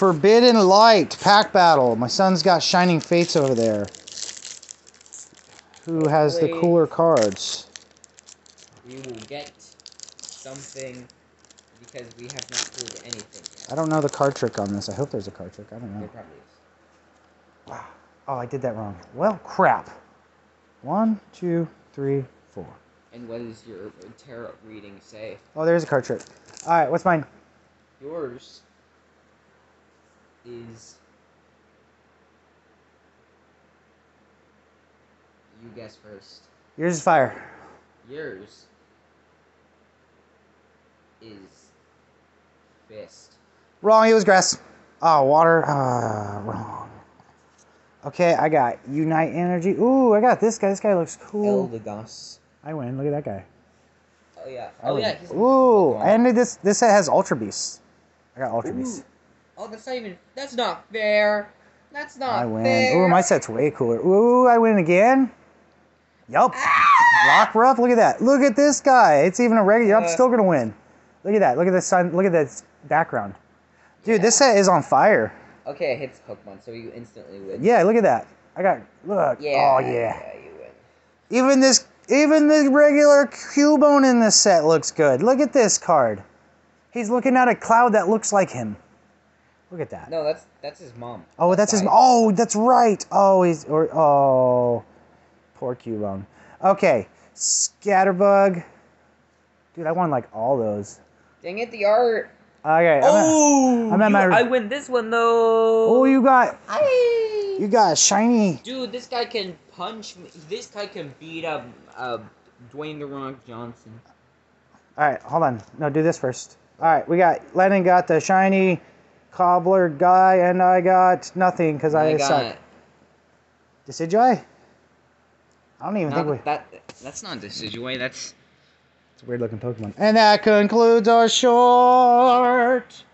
Forbidden Light pack battle. My son's got Shining Fates over there. Who has the cooler cards? We will get something because we have not pulled anything yet. I don't know the card trick on this. I hope there's a card trick. I don't know. There probably is. Wow. Oh, I did that wrong. Well, crap. One, two, three, four. And what does your tarot reading say? Oh, there's a card trick. All right, what's mine? Yours is. You guess first. Yours is fire. Yours is fist. Wrong. It was grass. Oh, water. Ah, wrong. Okay, I got Unite Energy. Ooh, I got this guy. This guy looks cool. Eldegoss. I win. Look at that guy. Oh yeah. Oh yeah. He's Ooh, and this this set has Ultra Beast. I got Ultra Beast. Oh, that's not even. That's not fair. That's not I win. fair. Ooh, my set's way cooler. Ooh, I win again. Yup. Rockruff. Look at that. Look at this guy. It's even a regular. I'm Uh, still gonna win. Look at that. Look at the sun. Look at this background. Dude, this set is on fire. Okay, it hits Pokemon, so you instantly win. Yeah, look at that. I got look. Yeah. Oh yeah. Yeah, you win. Even this even the regular Cubone in this set looks good. Look at this card. He's looking at a cloud that looks like him. Look at that. No, that's that's his mom. Oh, that's his. fine. Oh, that's right. Oh, he's or oh, poor Cubone. Okay, Scatterbug. Dude, I won like all those. Dang it, the art. Okay. I'm at- Oh, I'm at you- my- I win this one though. oh, you got I... you got a shiny. Dude, this guy can punch me. This guy can beat up uh, Dwayne the Rock Johnson. All right, hold on. No, do this first. All right, we got Lennon got the shiny cobbler guy, and I got nothing because I, I suck. Decidueye? I don't even think we. that. That's not Decidueye. That's It's a weird looking Pokemon. And that concludes our short